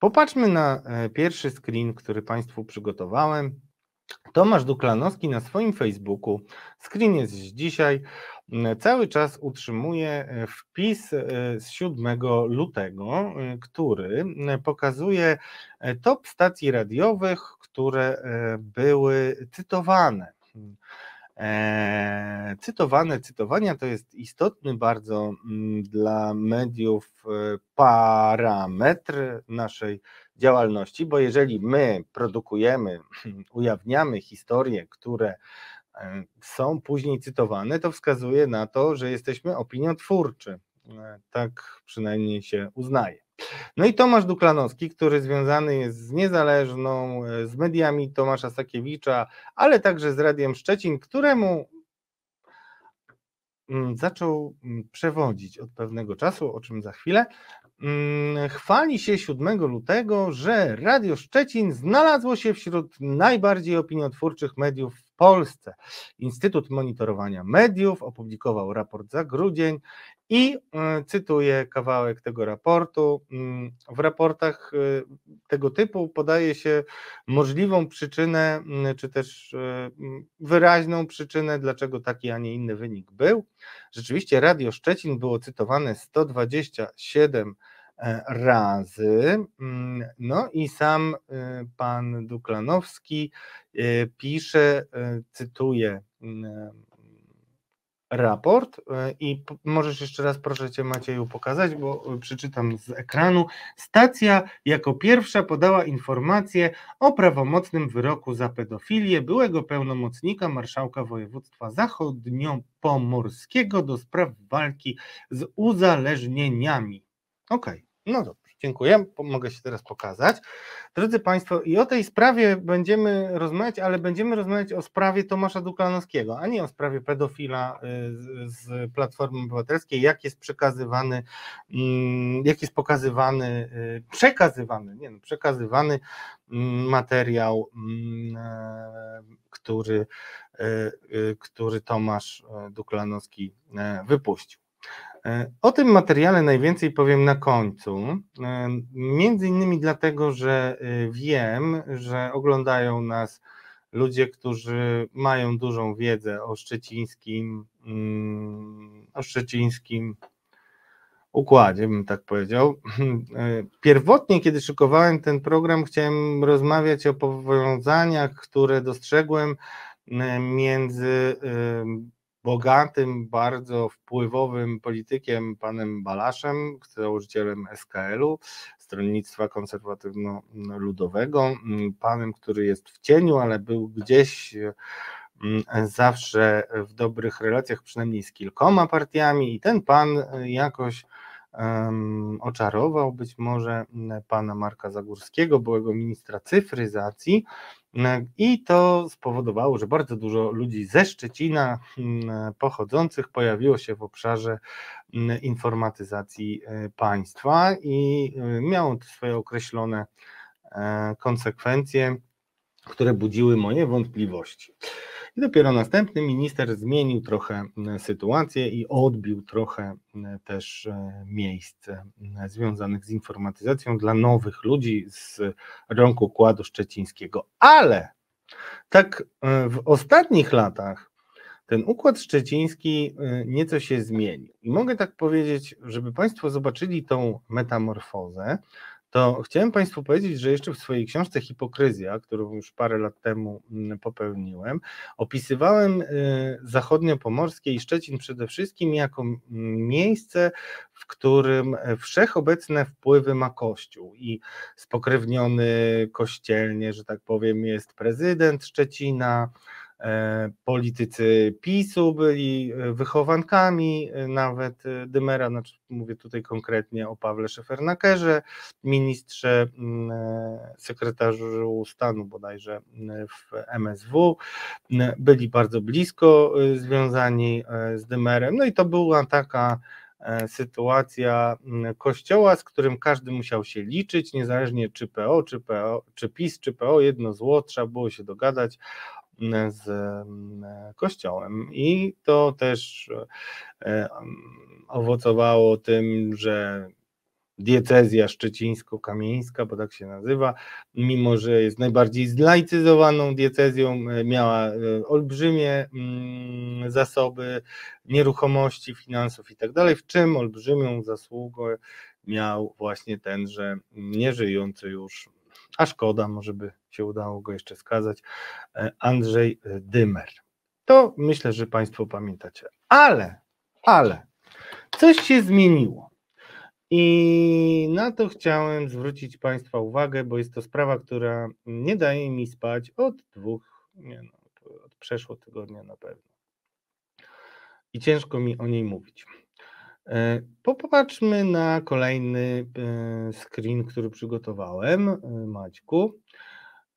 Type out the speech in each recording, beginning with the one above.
Popatrzmy na pierwszy screen, który Państwu przygotowałem. Tomasz Duklanowski na swoim Facebooku, screen jest dzisiaj, cały czas utrzymuje wpis z 7 lutego, który pokazuje top stacji radiowych, które były cytowane. E, cytowane, cytowania to jest istotny bardzo mm, dla mediów e, parametr naszej działalności, bo jeżeli my produkujemy, ujawniamy historie, które e, są później cytowane, to wskazuje na to, że jesteśmy opiniotwórczy. Tak przynajmniej się uznaje. No i Tomasz Duklanowski, który związany jest z niezależną, e, z mediami Tomasza Sakiewicza, ale także z Radiem Szczecin, któremu mm, zaczął mm, przewodzić od pewnego czasu, o czym za chwilę. Mm, chwali się 7 lutego, że Radio Szczecin znalazło się wśród najbardziej opiniotwórczych mediów Polsce. Instytut Monitorowania Mediów opublikował raport za grudzień i e, cytuję kawałek tego raportu. Mm, w raportach e, tego typu podaje się możliwą przyczynę, czy też wyraźną przyczynę, dlaczego taki, a nie inny wynik był. Rzeczywiście Radio Szczecin było cytowane 127 razy. No i sam pan Duklanowski pisze, cytuję raport e, i możesz jeszcze raz proszę Cię Macieju pokazać, bo przeczytam z ekranu. Stacja jako pierwsza podała informację o prawomocnym wyroku za pedofilię byłego pełnomocnika marszałka województwa zachodniopomorskiego do spraw walki z uzależnieniami. Okej, okay, no dobrze. Dziękuję, mogę się teraz pokazać. Drodzy Państwo, i o tej sprawie będziemy rozmawiać, ale będziemy rozmawiać o sprawie Tomasza Duklanowskiego, a nie o sprawie pedofila y, z Platformy Obywatelskiej, jak jest przekazywany, mm, jak jest pokazywany, y, przekazywany, nie no, przekazywany mm, materiał, mm, e, który, e, y, który Tomasz e, Duklanowski wypuścił. E, o tym materiale najwięcej powiem na końcu, e, między innymi dlatego, że e, wiem, że oglądają nas ludzie, którzy mają dużą wiedzę o szczecińskim, mm, o szczecińskim układzie, bym tak powiedział. Pierwotnie, kiedy szykowałem ten program, chciałem rozmawiać o powiązaniach, które dostrzegłem między bogatym, bardzo wpływowym politykiem, panem Balaszem, założycielem SKL-u, Stronnictwa Konserwatywno-Ludowego, panem, który jest w cieniu, ale był gdzieś mm, zawsze w dobrych relacjach, przynajmniej z kilkoma partiami, i ten pan jakoś um, oczarował być może pana Marka Zagórskiego, byłego ministra cyfryzacji, i to spowodowało, że bardzo dużo ludzi ze Szczecina mm, pochodzących pojawiło się w obszarze mm, informatyzacji e, państwa i e, miało to swoje określone e, konsekwencje, które budziły moje wątpliwości. I dopiero następny minister zmienił trochę sytuację i odbił trochę też miejsce związanych z informatyzacją dla nowych ludzi z rąk układu szczecińskiego. Ale tak e, w ostatnich latach ten układ szczeciński e, nieco się zmienił. I mogę tak powiedzieć, żeby Państwo zobaczyli tą metamorfozę, to chciałem Państwu powiedzieć, że jeszcze w swojej książce Hipokryzja, którą już parę lat temu mm, popełniłem, opisywałem y, zachodniopomorskie i Szczecin przede wszystkim jako miejsce, w którym wszechobecne wpływy ma Kościół. I spokrewniony kościelnie, że tak powiem, jest prezydent Szczecina, politycy PiSu byli e, wychowankami e, nawet Dymera, znaczy mówię tutaj konkretnie o Pawle Szefernakerze, ministrze, mm, sekretarzu stanu bodajże w MSW, byli bardzo blisko związani z Dymerem, no i to była taka sytuacja kościoła, z którym każdy musiał się liczyć, niezależnie czy PO, czy, PO, czy PiS, czy PO, jedno zło, trzeba było się dogadać z mm, Kościołem. I to też e, owocowało tym, że diecezja szczecińsko-kamieńska, bo tak się nazywa, mimo że jest najbardziej zlaicyzowaną diecezją, e, miała e, olbrzymie mm, zasoby nieruchomości, finansów i tak dalej, w czym olbrzymią zasługę miał właśnie ten, że nieżyjący już, a szkoda, może by się udało go jeszcze skazać, e, Andrzej Dymer. To myślę, że Państwo pamiętacie. Ale, ale, coś się zmieniło. I na to chciałem zwrócić Państwa uwagę, bo jest to sprawa, która nie daje mi spać od dwóch, nie no, od przeszło tygodnia na pewno. I ciężko mi o niej mówić. E, popatrzmy na kolejny e, screen, który przygotowałem, e, Maćku.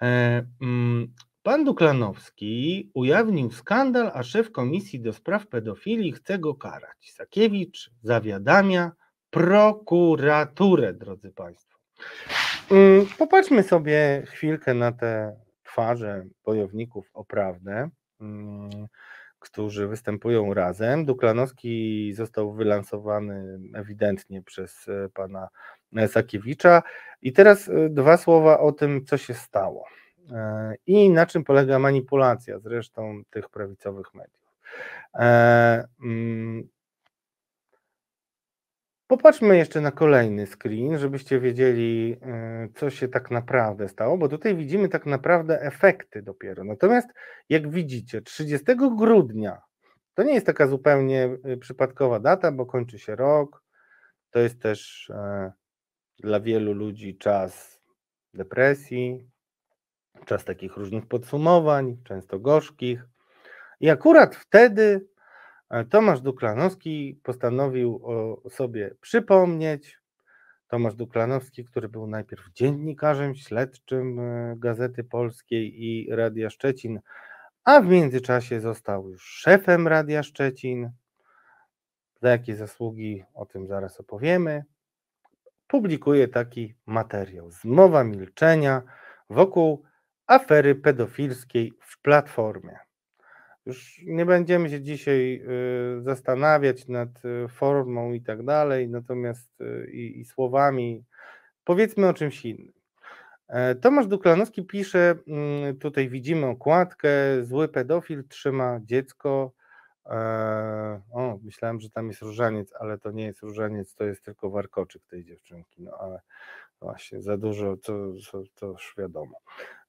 Mm, pan Duklanowski ujawnił skandal, a szef Komisji do Spraw Pedofilii chce go karać. Sakiewicz zawiadamia, prokuraturę, drodzy Państwo. Mm, popatrzmy sobie chwilkę na te twarze bojowników o prawdę, mm, którzy występują razem. Duklanowski został wylansowany ewidentnie przez e, pana Sakiewicza. I teraz e, dwa słowa o tym, co się stało e, i na czym polega manipulacja zresztą tych prawicowych mediów. Popatrzmy jeszcze na kolejny screen, żebyście wiedzieli, y, co się tak naprawdę stało, bo tutaj widzimy tak naprawdę efekty dopiero. Natomiast jak widzicie, 30 grudnia to nie jest taka zupełnie y, przypadkowa data, bo kończy się rok. To jest też e, dla wielu ludzi czas depresji, czas takich różnych podsumowań, często gorzkich. I akurat wtedy Tomasz Duklanowski postanowił o sobie przypomnieć. Tomasz Duklanowski, który był najpierw dziennikarzem śledczym e, Gazety Polskiej i Radia Szczecin, a w międzyczasie został już szefem Radia Szczecin. Za jakie zasługi o tym zaraz opowiemy. Publikuje taki materiał. Zmowa milczenia wokół afery pedofilskiej w Platformie. Już nie będziemy się dzisiaj y, zastanawiać nad y, formą i tak dalej, natomiast y, i, i słowami. Powiedzmy o czymś innym. E, Tomasz Duklanowski pisze, mm, tutaj widzimy okładkę, zły pedofil trzyma dziecko. E, o, myślałem, że tam jest różaniec, ale to nie jest różaniec, to jest tylko warkoczyk tej dziewczynki. No ale Właśnie, za dużo, to, to, to już wiadomo.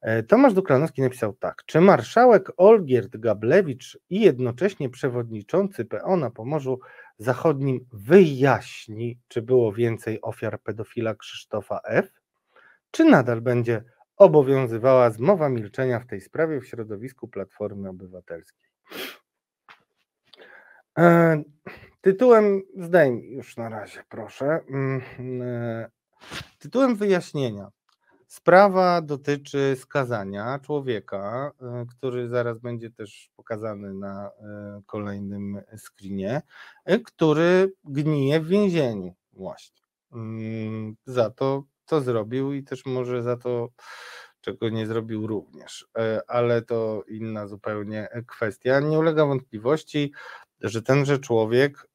E, Tomasz Duklanowski napisał tak. Czy marszałek Olgierd Gablewicz i jednocześnie przewodniczący PO na Pomorzu Zachodnim wyjaśni, czy było więcej ofiar pedofila Krzysztofa F., czy nadal będzie obowiązywała zmowa milczenia w tej sprawie w środowisku Platformy Obywatelskiej? E, tytułem zdejmij już na razie, proszę. Mm, e, Tytułem wyjaśnienia. Sprawa dotyczy skazania człowieka, e, który zaraz będzie też pokazany na e, kolejnym screenie, e, który gnije w więzieniu właśnie mm, za to, co zrobił i też może za to, czego nie zrobił również, ale to inna zupełnie kwestia. Nie ulega wątpliwości, że tenże człowiek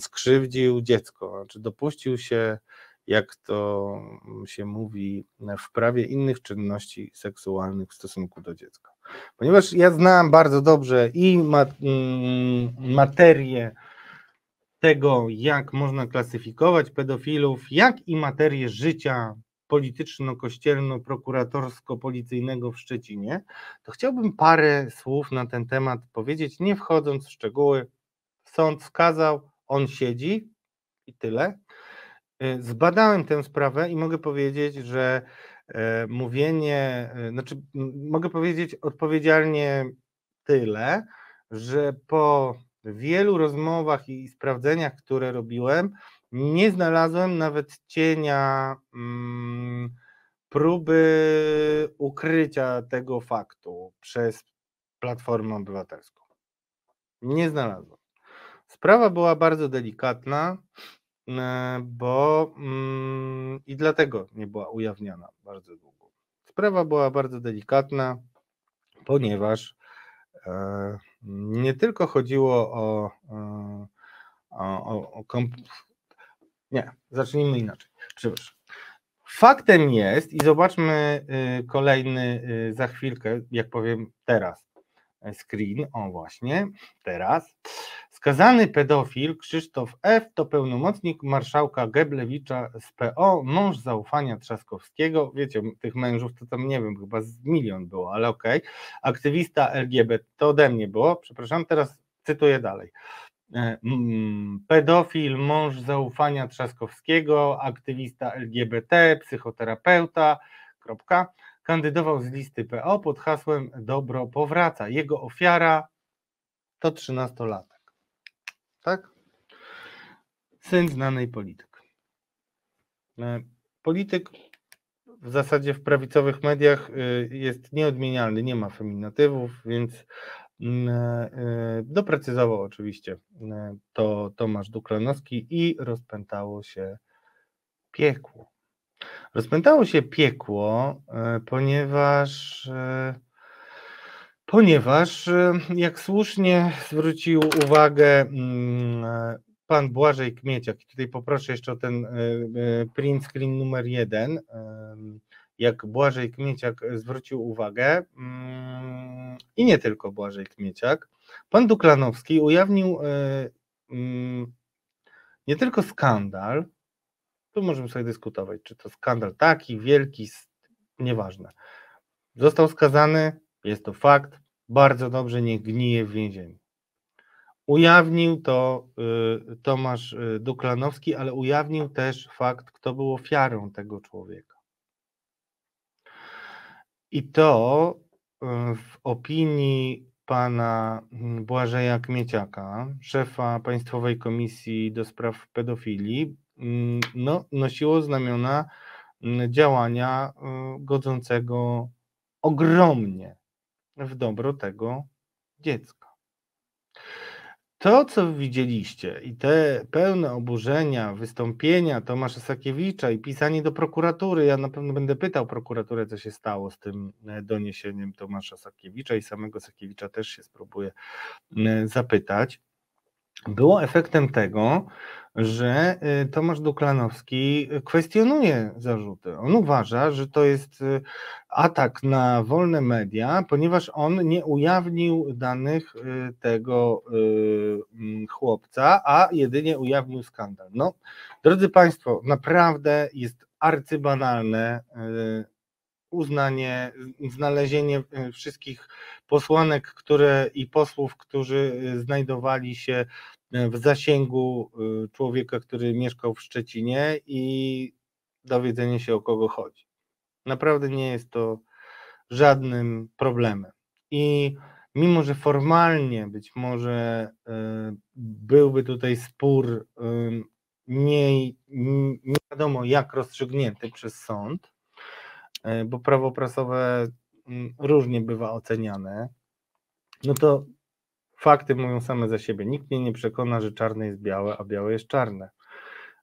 skrzywdził dziecko, znaczy dopuścił się jak to się mówi, w prawie innych czynności seksualnych w stosunku do dziecka. Ponieważ ja znam bardzo dobrze i mm, materię tego, jak można klasyfikować pedofilów, jak i materię życia polityczno-kościelno-prokuratorsko-policyjnego w Szczecinie, to chciałbym parę słów na ten temat powiedzieć, nie wchodząc w szczegóły. Sąd skazał, on siedzi i tyle. Y, zbadałem tę sprawę i mogę powiedzieć, że e, mówienie, e, znaczy mogę powiedzieć odpowiedzialnie tyle, że po wielu rozmowach i sprawdzeniach, które robiłem, nie znalazłem nawet cienia mm, próby ukrycia tego faktu przez Platformę Obywatelską. Nie znalazłem. Sprawa była bardzo delikatna. E, bo mm, i dlatego nie była ujawniana bardzo długo. Sprawa była bardzo delikatna, ponieważ e, nie tylko chodziło o, e, o, o, Nie, zacznijmy inaczej. Przepraszam. Faktem jest, i zobaczmy y, kolejny y, za chwilkę, jak powiem teraz, screen, o właśnie, teraz. Skazany pedofil Krzysztof F. to pełnomocnik marszałka Geblewicza z PO, mąż zaufania Trzaskowskiego. Wiecie, tych mężów to tam nie wiem, chyba z milion było, ale okej. Okay. Aktywista LGBT, to ode mnie było, przepraszam, teraz cytuję dalej. E, mm, pedofil, mąż zaufania Trzaskowskiego, aktywista LGBT, psychoterapeuta, kropka, kandydował z listy PO pod hasłem Dobro powraca. Jego ofiara to 13-latek. Tak? Syn znanej polityk. E, polityk w zasadzie w prawicowych mediach y, jest nieodmienialny, nie ma feminatywów, więc Mm, e, e, doprecyzował oczywiście e, to Tomasz Duklanowski i rozpętało się piekło. Rozpętało się piekło, ponieważ ponieważ jak słusznie zwrócił uwagę mm, pan Błażej Kmieciak, tutaj poproszę jeszcze o ten print screen numer jeden, jak Błażej Kmieciak zwrócił uwagę, mm, i nie tylko Błażej Kmieciak, pan Duklanowski ujawnił mm, nie tylko skandal, tu możemy sobie dyskutować, czy to skandal taki, wielki, nieważne. Został skazany, jest to fakt, bardzo dobrze, nie gnije w więzieniu. Ujawnił to y, Tomasz y, Duklanowski, ale ujawnił też fakt, kto był ofiarą tego człowieka. I to y, w opinii pana mm, Błażeja Kmieciaka, szefa Państwowej Komisji do Spraw Pedofilii, mm, no, nosiło znamiona mm, działania y, godzącego ogromnie w dobro tego dziecka. To, co widzieliście i te pełne oburzenia, wystąpienia Tomasza Sakiewicza i pisanie do prokuratury, ja na pewno będę pytał prokuraturę, co się stało z tym e, doniesieniem Tomasza Sakiewicza i samego Sakiewicza też się spróbuję zapytać było efektem tego, że y, Tomasz Duklanowski kwestionuje zarzuty. On uważa, że to jest y, atak na wolne media, ponieważ on nie ujawnił danych y, tego mm, chłopca, a jedynie ujawnił skandal. No, drodzy Państwo, naprawdę jest arcybanalne uznanie, znalezienie wszystkich posłanek, które i posłów, którzy znajdowali się w zasięgu człowieka, który mieszkał w Szczecinie i dowiedzenie się o kogo chodzi. Naprawdę nie jest to żadnym problemem. I mimo, że formalnie być może byłby tutaj spór nie, nie wiadomo jak rozstrzygnięty przez sąd, bo prawo prasowe mm, różnie bywa oceniane, no to Fakty mówią same za siebie. Nikt mnie nie przekona, że czarne jest białe, a białe jest czarne.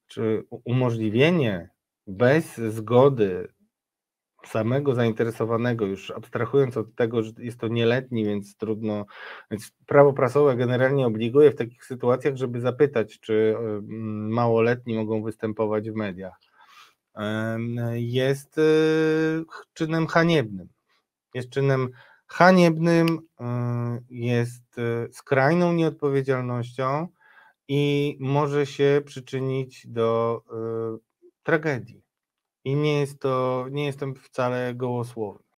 Czy umożliwienie bez zgody samego zainteresowanego, już abstrahując od tego, że jest to nieletni, więc trudno, więc prawo prasowe generalnie obliguje w takich sytuacjach, żeby zapytać, czy małoletni mogą występować w mediach. Jest e, czynem haniebnym. Jest czynem haniebnym, y, jest y, skrajną nieodpowiedzialnością i może się przyczynić do tragedii. I nie jest to, nie jestem wcale gołosłowny.